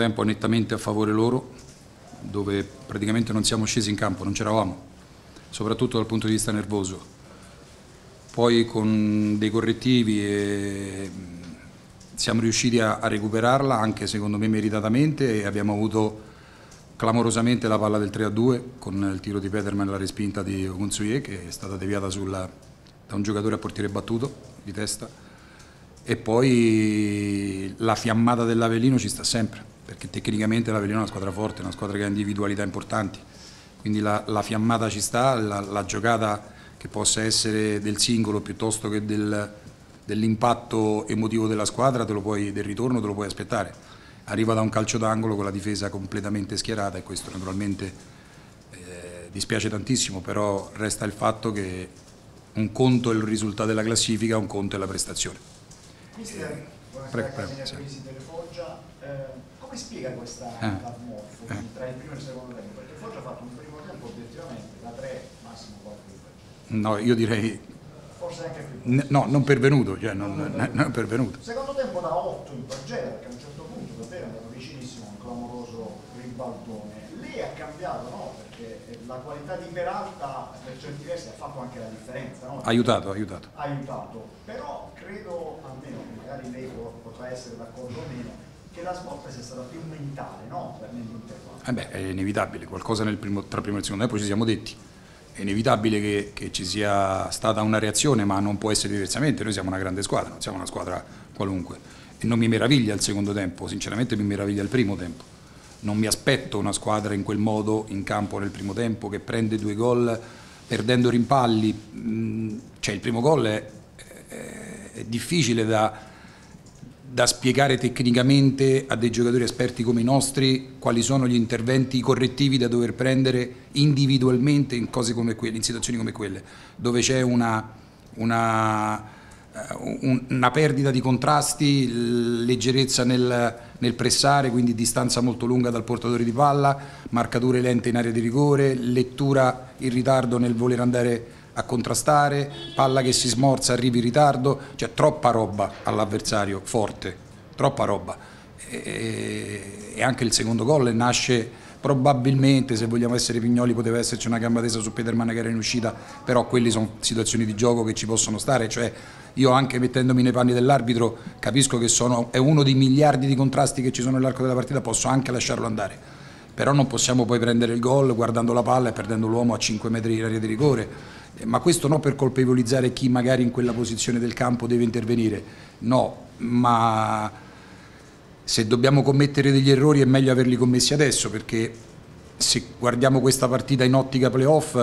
tempo nettamente a favore loro, dove praticamente non siamo scesi in campo, non c'eravamo, soprattutto dal punto di vista nervoso. Poi con dei correttivi e siamo riusciti a, recuperarla, anche secondo me meritatamente, e abbiamo avuto clamorosamente la palla del 3-2 con il tiro di Peterman e la respinta di Ogunzuye che è stata deviata sulla, da un giocatore a portiere battuto di testa e poi la fiammata dell'Avellino ci sta sempre perché tecnicamente l'Avellino è una squadra forte, una squadra che ha individualità importanti. Quindi la, la fiammata ci sta, la, la, giocata che possa essere del singolo piuttosto che del, dell'impatto emotivo della squadra puoi, del ritorno te lo puoi aspettare. Arriva da un calcio d'angolo con la difesa completamente schierata e questo naturalmente eh, dispiace tantissimo, però resta il fatto che un conto è il risultato della classifica, un conto è la prestazione. Eh, prego, prego, sì. delle Foggia, eh, come spiega questa eh. metamorfosi eh. tra il primo e il secondo tempo? Perché Foggia ha fatto un primo tempo obiettivamente da 3, massimo 4 No, io direi forse anche più. No, non pervenuto, cioè non, non, non pervenuto. Secondo tempo da 8 in progetto, perché a un certo punto davvero andato vicinissimo un clamoroso ribaltone. Lì ha cambiato, no? Perché la qualità di Peralta per certi versi ha fatto anche la differenza, no? Aiutato, aiutato. Aiutato, però credo, almeno magari lei potrà essere d'accordo o meno, che la svolta sia stata più mentale, no? Eh beh, è inevitabile, qualcosa primo, tra primo e il secondo tempo ci siamo detti è inevitabile che, che, ci sia stata una reazione, ma non può essere diversamente. Noi siamo una grande squadra, non siamo una squadra qualunque. E non mi meraviglia il secondo tempo, sinceramente mi meraviglia il primo tempo. Non mi aspetto una squadra in quel modo in campo nel primo tempo che prende due gol perdendo rimpalli. Mm, cioè il primo gol è, è, è difficile da da spiegare tecnicamente a dei giocatori esperti come i nostri quali sono gli interventi correttivi da dover prendere individualmente in, quelle, in situazioni come quelle, dove c'è una, una, uh, una, perdita di contrasti, leggerezza nel, nel, pressare, quindi distanza molto lunga dal portatore di palla, marcature lente in area di rigore, lettura in ritardo nel voler andare a contrastare, palla che si smorza, arrivi in ritardo, cioè troppa roba all'avversario, forte, troppa roba. E, e anche il secondo gol nasce probabilmente, se vogliamo essere pignoli, poteva esserci una gamba tesa su Peterman che era in uscita, però quelle sono situazioni di gioco che ci possono stare, cioè io anche mettendomi nei panni dell'arbitro capisco che sono, è uno dei miliardi di contrasti che ci sono nell'arco della partita, posso anche lasciarlo andare, però non possiamo poi prendere il gol guardando la palla e perdendo l'uomo a 5 metri di area di rigore ma questo non per colpevolizzare chi magari in quella posizione del campo deve intervenire, no, ma se dobbiamo commettere degli errori è meglio averli commessi adesso perché se guardiamo questa partita in ottica playoff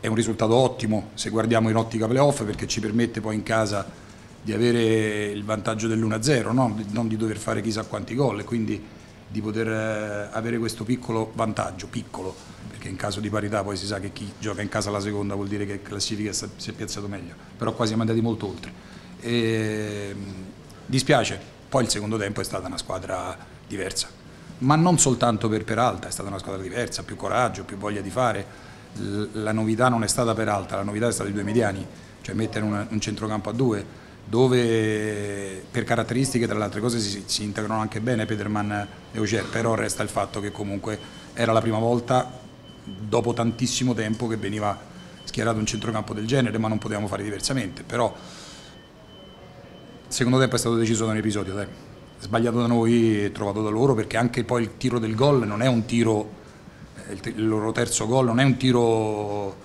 è un risultato ottimo se guardiamo in ottica playoff perché ci permette poi in casa di avere il vantaggio dell'1-0, no? non di dover fare chissà quanti gol, quindi di poter eh, avere questo piccolo vantaggio, piccolo, perché in caso di parità poi si sa che chi gioca in casa la seconda vuol dire che classifica si è piazzato meglio, però qua siamo andati molto oltre. E, dispiace, poi il secondo tempo è stata una squadra diversa, ma non soltanto per Peralta, è stata una squadra diversa, più coraggio, più voglia di fare, la novità non è stata Peralta, la novità è stata i due mediani, cioè mettere un, un centrocampo a due, dove per caratteristiche tra le altre cose si, si integrano anche bene Peterman e Auger, però resta il fatto che comunque era la prima volta dopo tantissimo tempo che veniva schierato un centrocampo del genere, ma non potevamo fare diversamente, però secondo tempo è stato deciso da un episodio, dai. sbagliato da noi e trovato da loro perché anche poi il tiro del gol non è un tiro, eh, il loro terzo gol non è un tiro,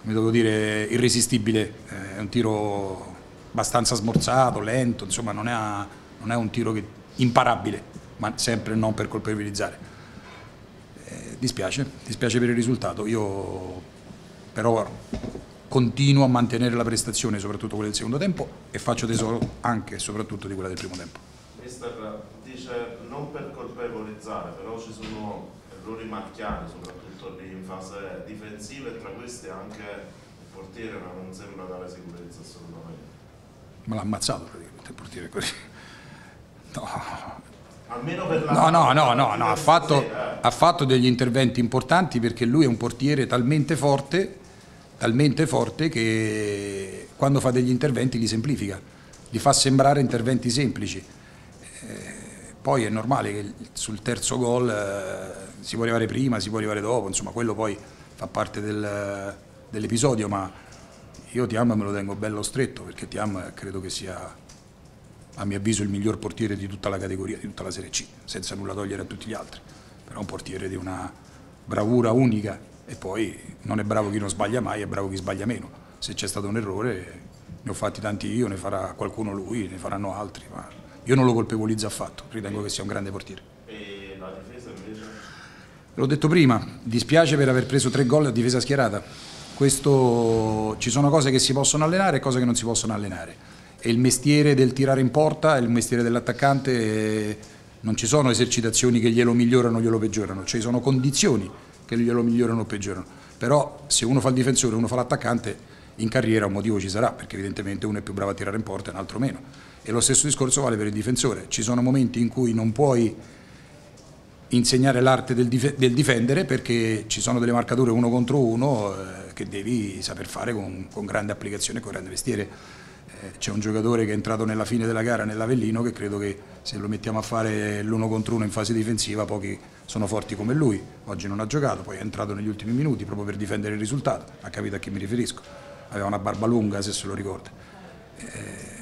come devo dire, irresistibile, eh, è un tiro abbastanza smorzato, lento, insomma non è, non è un tiro che, imparabile, ma sempre non per colpevolizzare. Eh, dispiace, dispiace per il risultato, io però continuo a mantenere la prestazione, soprattutto quella del secondo tempo, e faccio tesoro anche e soprattutto di quella del primo tempo. Mister dice non per colpevolizzare, però ci sono errori marchiari, soprattutto lì in fase difensiva e tra questi anche il portiere non sembra dare sicurezza assolutamente me l'ha ammazzato praticamente il portiere così. No. Almeno per la... No, no, no, no, no ha, fatto, ha fatto degli interventi importanti perché lui è un portiere talmente forte, talmente forte che quando fa degli interventi li semplifica, li fa sembrare interventi semplici. Eh, Poi è normale che sul terzo gol eh, si può arrivare prima, si può arrivare dopo, insomma quello poi fa parte del, dell'episodio, ma io Tiam me lo tengo bello stretto perché Tiam credo che sia a mio avviso il miglior portiere di tutta la categoria, di tutta la Serie C, senza nulla togliere a tutti gli altri, però è un portiere di una bravura unica e poi non è bravo chi non sbaglia mai, è bravo chi sbaglia meno. Se c'è stato un errore ne ho fatti tanti io, ne farà qualcuno lui, ne faranno altri, ma io non lo colpevolizzo affatto, ritengo che sia un grande portiere. E la difesa invece? L'ho detto prima, dispiace per aver preso tre gol a difesa schierata. Questo, ci sono cose che si possono allenare e cose che non si possono allenare. È il mestiere del tirare in porta, il mestiere dell'attaccante, non ci sono esercitazioni che glielo migliorano o glielo peggiorano, ci sono condizioni che glielo migliorano o peggiorano. Però se uno fa il difensore e uno fa l'attaccante, in carriera un motivo ci sarà, perché evidentemente uno è più bravo a tirare in porta e un altro meno. E lo stesso discorso vale per il difensore. Ci sono momenti in cui non puoi insegnare l'arte del, dif del, difendere perché ci sono delle marcature uno contro uno eh, che devi saper fare con, con grande applicazione e con grande mestiere. Eh, C'è un giocatore che è entrato nella fine della gara nell'Avellino che credo che se lo mettiamo a fare l'uno contro uno in fase difensiva pochi sono forti come lui. Oggi non ha giocato, poi è entrato negli ultimi minuti proprio per difendere il risultato, ha capito a chi mi riferisco. Aveva una barba lunga se se lo ricorda. Eh,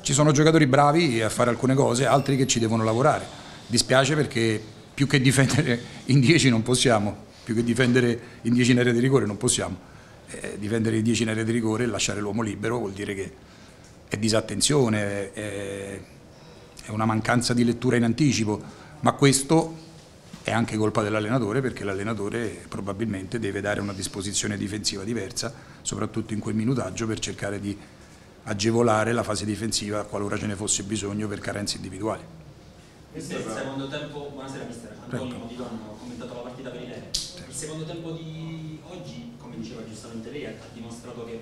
ci sono giocatori bravi a fare alcune cose, altri che ci devono lavorare. Dispiace perché più che difendere in 10 non possiamo, più che difendere in 10 in area di rigore non possiamo. Eh, difendere in 10 in area di rigore e lasciare l'uomo libero vuol dire che è disattenzione, è, è una mancanza di lettura in anticipo, ma questo è anche colpa dell'allenatore perché l'allenatore probabilmente deve dare una disposizione difensiva diversa, soprattutto in quel minutaggio per cercare di agevolare la fase difensiva qualora ce ne fosse bisogno per carenze individuali. Mister, il secondo tempo, buonasera mister, Antonio Modicon, ho commentato la partita per Ilere. Il secondo tempo di oggi, come diceva giustamente lei, ha dimostrato che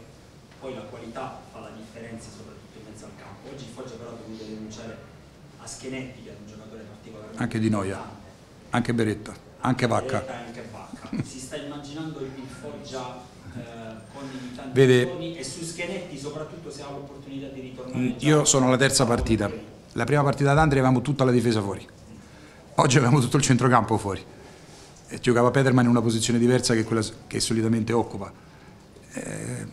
poi la qualità fa la differenza soprattutto in mezzo al campo. Oggi il Foggia però ha dovuto denunciare a Schenetti, che è un giocatore particolarmente Anche di Noia, anche Beretta, anche Vacca. Beretta anche Vacca. Si sta immaginando il Foggia eh, con i tanti Vede- e su Schenetti soprattutto se ha l'opportunità di ritornare Io sono la terza partita. La prima partita d'Andria avevamo tutta la difesa fuori. Oggi avevamo tutto il centrocampo fuori. E giocava Peterman in una posizione diversa che quella che solitamente occupa. Eh,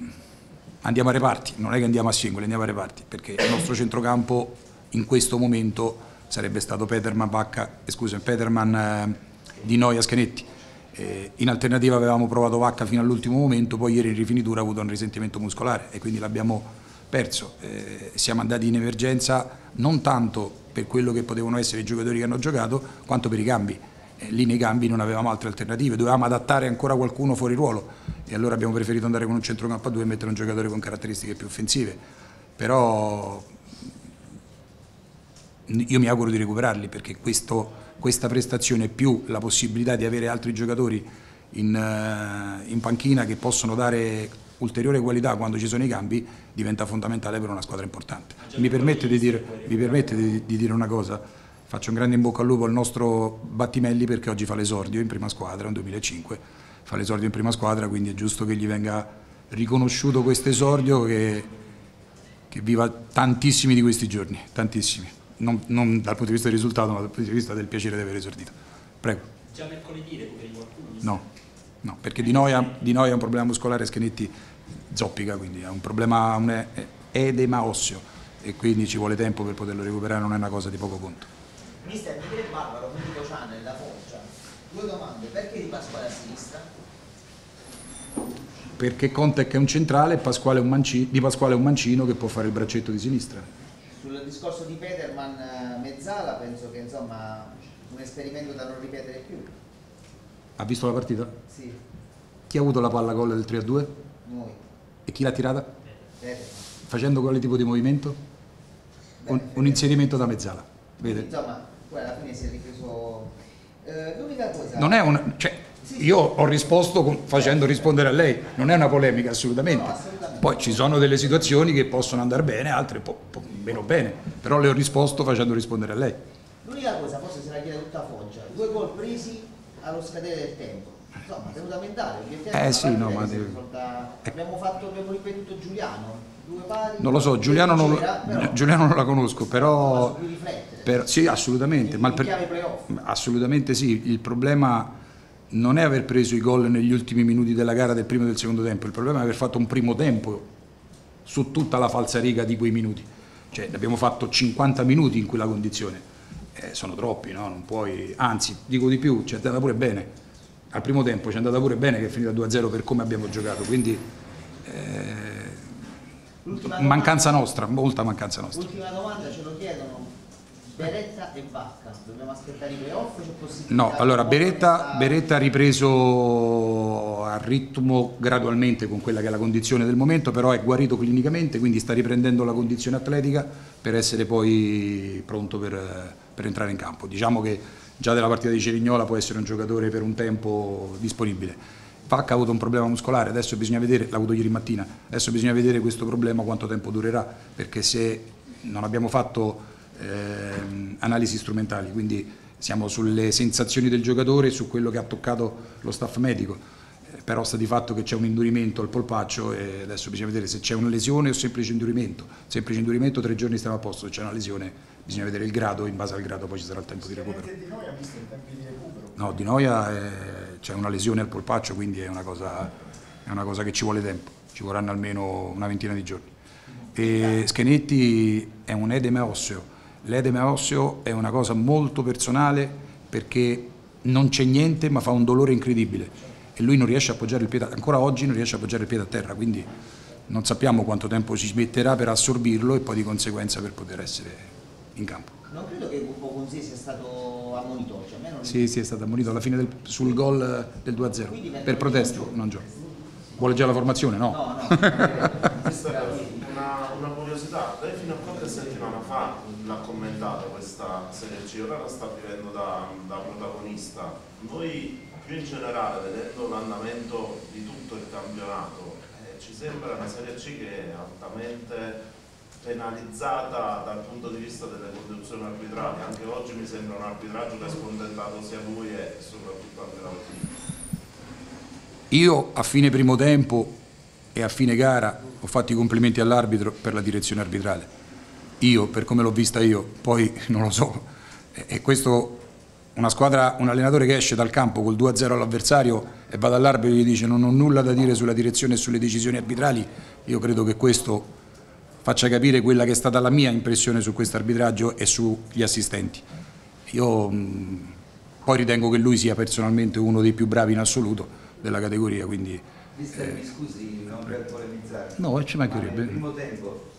andiamo a reparti, non è che andiamo a singoli, andiamo a reparti, perché il nostro centrocampo in questo momento sarebbe stato Peterman, Vacca, eh, scusa, Peterman eh, Di Noia Scanetti. Eh, in alternativa avevamo provato Vacca fino all'ultimo momento, poi ieri in rifinitura ha avuto un risentimento muscolare e quindi l'abbiamo perso. Eh, siamo andati in emergenza non tanto per quello che potevano essere i giocatori che hanno giocato, quanto per i cambi. Eh, lì nei cambi non avevamo altre alternative, dovevamo adattare ancora qualcuno fuori ruolo e allora abbiamo preferito andare con un centrocampo a due e mettere un giocatore con caratteristiche più offensive. Però io mi auguro di recuperarli perché questo, questa prestazione più la possibilità di avere altri giocatori in, eh, in panchina che possono dare ulteriore qualità quando ci sono i cambi diventa fondamentale per una squadra importante. Mi permette di dire, mi permette di, di dire una cosa? Faccio un grande in bocca al lupo al nostro Battimelli perché oggi fa l'esordio in prima squadra, nel 2005, fa l'esordio in prima squadra, quindi è giusto che gli venga riconosciuto questo esordio che, che viva tantissimi di questi giorni, tantissimi, non, non dal punto di vista del risultato ma dal punto di vista del piacere di aver esordito. Prego. Già mercoledì recuperi qualcuno? No, no perché di noi, ha, di noi ha un problema muscolare, Schenetti zoppica, quindi ha un problema, un edema osseo e quindi ci vuole tempo per poterlo recuperare, non è una cosa di poco conto. Mister Michele Barbaro, Medico Channel, da Foggia. Due domande, perché di Pasquale a sinistra? Perché Conte che è un centrale e Pasquale è un manci- di Pasquale è un mancino che può fare il braccetto di sinistra. Sul discorso di Peterman eh, Mezzala penso che insomma un esperimento da non ripetere più. Ha visto la partita? Sì, Chi ha avuto la palla gol del 3-2 noi, e chi l'ha tirata? Peterman. Facendo quale tipo di movimento? Un, Bene, un inserimento da mezzala. Vede? Insomma, poi alla fine si è ripreso. Eh, l'unica cosa. Non è una, cioè, io ho risposto con- facendo rispondere a lei, non è una polemica assolutamente. No, assolutamente. Poi ci sono delle situazioni che possono andare bene, altre po- po- meno bene, però le ho risposto facendo rispondere a lei. L'unica cosa, forse se la chiede tutta Foggia, due gol presi allo scadere del tempo. Insomma, tenuta mentale, obiettivamente Eh sì, no, ma risolta- abbiamo fatto, abbiamo ripetuto Giuliano, due pari. Non lo so, Giuliano non, C'era, però- Giuliano non la conosco, però... Per- sì, assolutamente, ma il per- assolutamente sì. Il problema non è aver preso i gol negli ultimi minuti della gara del primo e del secondo tempo, il problema è aver fatto un primo tempo su tutta la falsariga di quei minuti. Cioè, abbiamo fatto 50 minuti in quella condizione. Eh, sono troppi, no? Non puoi... Anzi, dico di più, ci è andata pure bene. Al primo tempo ci è andata pure bene che è finita 2-0 per come abbiamo giocato, quindi domanda- mancanza nostra, molta mancanza nostra. Ultima domanda, ce lo chiedono Beretta e Vacca. Dobbiamo aspettare i playoff? No, allora Beretta, Beretta ha ripreso a ritmo gradualmente con quella che è la condizione del momento, però è guarito clinicamente, quindi sta riprendendo la condizione atletica per essere poi pronto per, per entrare in campo. Diciamo che già della partita di Cerignola può essere un giocatore per un tempo disponibile. Facca ha avuto un problema muscolare, adesso bisogna vedere, l'ha avuto ieri mattina, adesso bisogna vedere questo problema quanto tempo durerà, perché se non abbiamo fatto ehm, analisi strumentali, quindi siamo sulle sensazioni del giocatore e su quello che ha toccato lo staff medico, Eh, però sta di fatto che c'è un indurimento al polpaccio e adesso bisogna vedere se c'è una lesione o semplice indurimento, semplice indurimento tre giorni stiamo a posto, se c'è una lesione bisogna vedere il grado, in base al grado poi ci sarà il tempo di recupero. Di noi ha visto i tempi di recupero. No, di Noia eh, c'è una lesione al polpaccio, quindi è una, cosa, è una cosa che ci vuole tempo, ci vorranno almeno una ventina di giorni. E Schenetti è un edeme osseo, l'edeme osseo è una cosa molto personale perché non c'è niente ma fa un dolore incredibile e lui non riesce a appoggiare il piede, ancora oggi non riesce a appoggiare il piede a terra, quindi non sappiamo quanto tempo ci metterà per assorbirlo e poi di conseguenza per poter essere in campo. Non credo che Boconzi sia stato ammonito, cioè a me non Sì, sì, è stato ammonito alla fine del- sul gol del 2-0 per protesta, non gioca. Vuole già la formazione? No. No, no. Una, una curiosità, qualche settimana fa l'ha commentata questa Serie C, ora la sta vivendo da, da protagonista. Voi più in generale, vedendo l'andamento di tutto il campionato, eh, ci sembra una Serie C che è altamente penalizzata dal punto di vista delle condizioni arbitrali. Anche oggi mi sembra un arbitraggio che ha scontentato sia lui e soprattutto anche la. Io a fine primo tempo e a fine gara ho fatto i complimenti all'arbitro per la direzione arbitrale. Io, per come l'ho vista io, poi non lo so. E questo, una squadra, un allenatore che esce dal campo col 2-0 all'avversario e va dall'arbitro e gli dice non ho nulla da dire sulla direzione e sulle decisioni arbitrali, io credo che questo faccia capire quella che è stata la mia impressione su questo arbitraggio e sugli assistenti. Io mh, poi ritengo che lui sia personalmente uno dei più bravi in assoluto della categoria, quindi Mister, mi scusi, non per polemizzare. No, ci mancherebbe. Ma Nel primo tempo eh,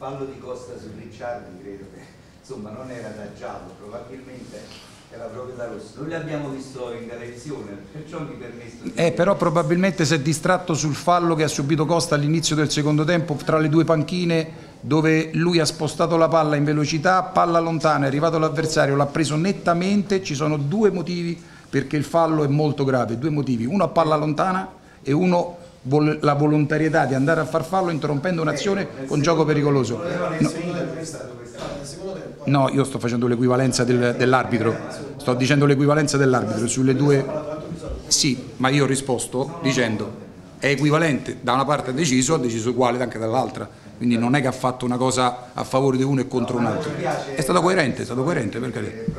fallo di Costa su Ricciardi credo che insomma non era da giallo, probabilmente era proprio da rosso. Non l'abbiamo visto in televizione, perciò mi permesso di Eh, però probabilmente si è distratto sul fallo che ha subito Costa all'inizio del secondo tempo tra le due panchine dove lui ha spostato la palla in velocità, palla lontana, è arrivato l'avversario, l'ha preso nettamente, ci sono due motivi perché il fallo è molto grave, due motivi, uno a palla lontana e uno la volontarietà di andare a far fallo interrompendo un'azione con gioco pericoloso. No, No, io sto facendo l'equivalenza del- dell'arbitro, sto dicendo l'equivalenza dell'arbitro sulle due... Sì, ma io ho risposto dicendo è equivalente, da una parte ha deciso, ha deciso uguale anche dall'altra, quindi non è che ha fatto una cosa a favore di uno e contro un altro. È stato coerente, è stato coerente, per carità.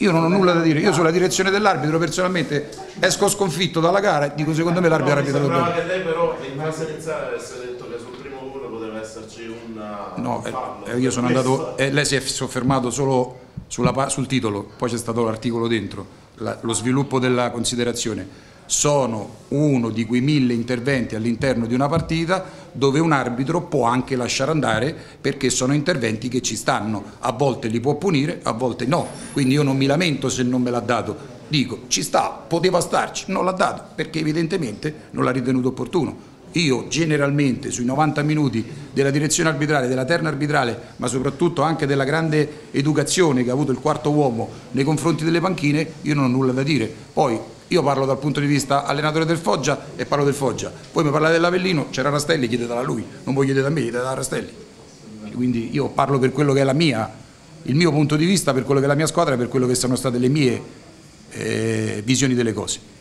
Io non ho nulla da dire, io sulla direzione dell'arbitro personalmente esco sconfitto dalla gara e dico secondo me l'arbitro ha arbitrato bene. che lei però in fase iniziale avesse detto che sul primo gol poteva esserci un No, un eh, fallo. eh, io sono andato, eh, lei si è soffermato solo sulla sul titolo, poi c'è stato l'articolo dentro, la- lo sviluppo della considerazione. Sono uno di quei mille interventi all'interno di una partita dove un arbitro può anche lasciare andare perché sono interventi che ci stanno, a volte li può punire, a volte no, quindi io non mi lamento se non me l'ha dato, dico ci sta, poteva starci, non l'ha dato perché evidentemente non l'ha ritenuto opportuno. Io generalmente sui 90 minuti della direzione arbitrale, della terna arbitrale, ma soprattutto anche della grande educazione che ha avuto il quarto uomo nei confronti delle panchine, io non ho nulla da dire. Poi io parlo dal punto di vista allenatore del Foggia e parlo del Foggia. Poi mi parlate dell'Avellino, c'era Rastelli, chiedetela a lui, non voi chiedete a me, chiedete a Rastelli. Quindi io parlo per quello che è la mia, il mio punto di vista, per quello che è la mia squadra e per quello che sono state le mie eh, visioni delle cose.